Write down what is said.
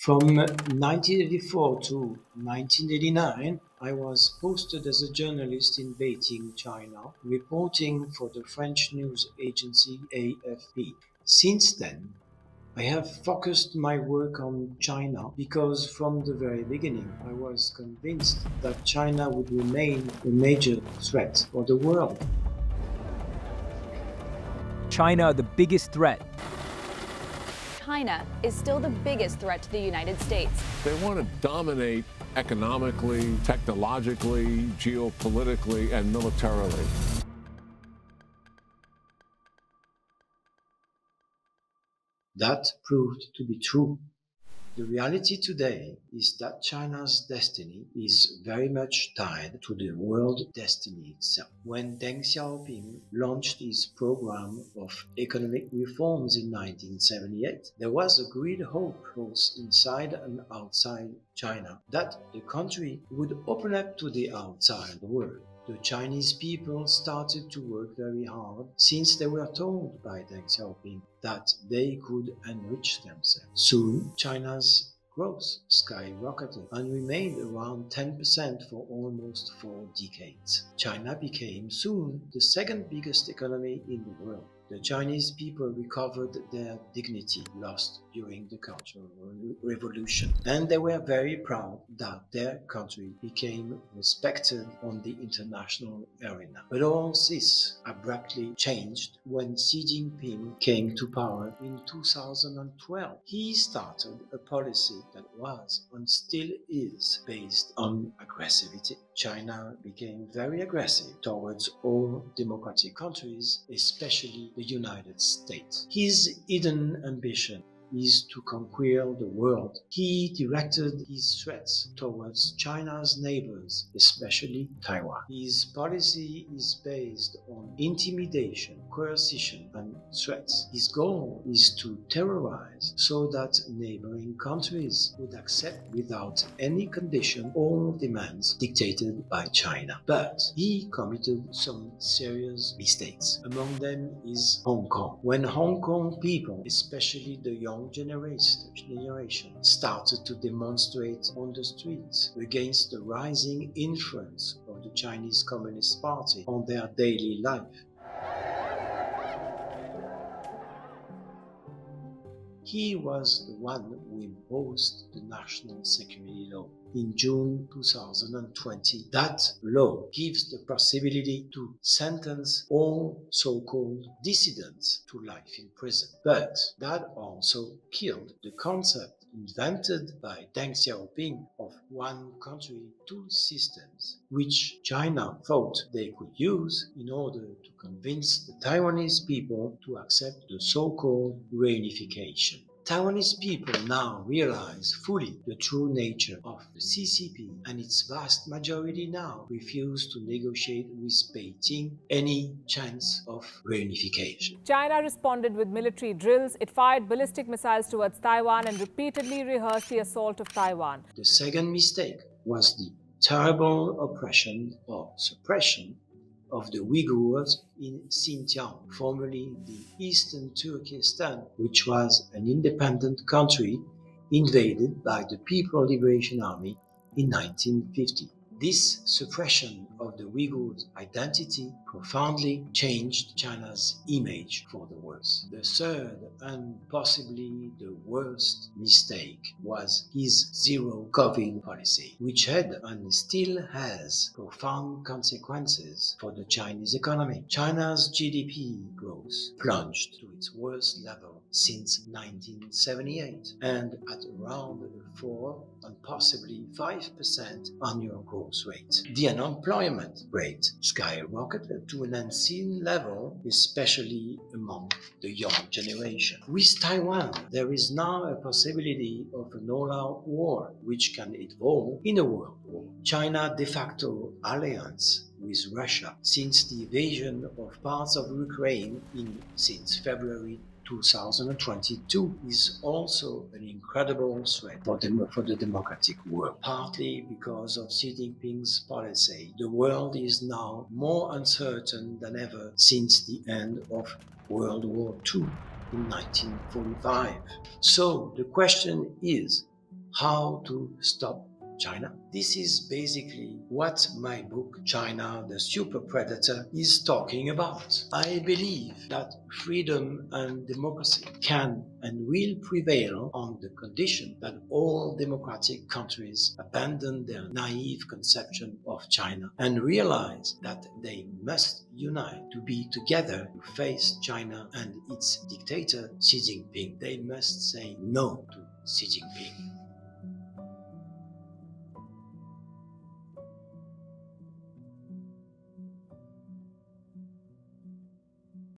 From 1984 to 1989, I was posted as a journalist in Beijing, China, reporting for the French news agency AFP. Since then, I have focused my work on China because from the very beginning I was convinced that China would remain a major threat for the world. China, the biggest threat. China is still the biggest threat to the United States. They want to dominate economically, technologically, geopolitically, and militarily. That proved to be true. The reality today is that China's destiny is very much tied to the world destiny itself. When Deng Xiaoping launched his program of economic reforms in 1978, there was a great hope both inside and outside China that the country would open up to the outside world. The Chinese people started to work very hard since they were told by Deng Xiaoping that they could enrich themselves. Soon, China's growth skyrocketed and remained around 10% for almost four decades. China became soon the second biggest economy in the world the Chinese people recovered their dignity lost during the Cultural Revolution, and they were very proud that their country became respected on the international arena. But all this abruptly changed when Xi Jinping came to power in 2012. He started a policy that was and still is based on aggressivity. China became very aggressive towards all democratic countries, especially the United States. His hidden ambition is to conquer the world. He directed his threats towards China's neighbors, especially Taiwan. His policy is based on intimidation, coercion, and threats. His goal is to terrorize so that neighboring countries would accept without any condition all demands dictated by China. But he committed some serious mistakes. Among them is Hong Kong. When Hong Kong people, especially the young young generation started to demonstrate on the streets against the rising influence of the Chinese Communist Party on their daily life. He was the one who imposed the national security law in June 2020. That law gives the possibility to sentence all so-called dissidents to life in prison. But that also killed the concept invented by Deng Xiaoping of one country, two systems, which China thought they could use in order to convince the Taiwanese people to accept the so-called reunification. Taiwanese people now realize fully the true nature of the CCP and its vast majority now refuse to negotiate with Beijing any chance of reunification. China responded with military drills. It fired ballistic missiles towards Taiwan and repeatedly rehearsed the assault of Taiwan. The second mistake was the terrible oppression or suppression of the Uyghurs in Xinjiang, formerly the Eastern Turkestan, which was an independent country invaded by the People Liberation Army in 1950. This suppression of the Uyghurs' identity profoundly changed China's image for the worse. The third and possibly the worst mistake was his zero COVID policy, which had and still has profound consequences for the Chinese economy. China's GDP growth plunged to its worst level since 1978 and at around 4 and possibly 5% annual growth rate. The unemployment rate skyrocketed to an unseen level, especially among the young generation. With Taiwan, there is now a possibility of an all-out war, which can evolve in a world war. China de facto alliance with Russia since the invasion of parts of Ukraine in since February 2022 is also an incredible threat for, dem- for the democratic world, partly because of Xi Jinping's policy. The world is now more uncertain than ever since the end of World War II in 1945. So the question is, how to stop China. This is basically what my book, China the Super Predator, is talking about. I believe that freedom and democracy can and will prevail on the condition that all democratic countries abandon their naive conception of China and realize that they must unite to be together to face China and its dictator Xi Jinping. They must say no to Xi Jinping.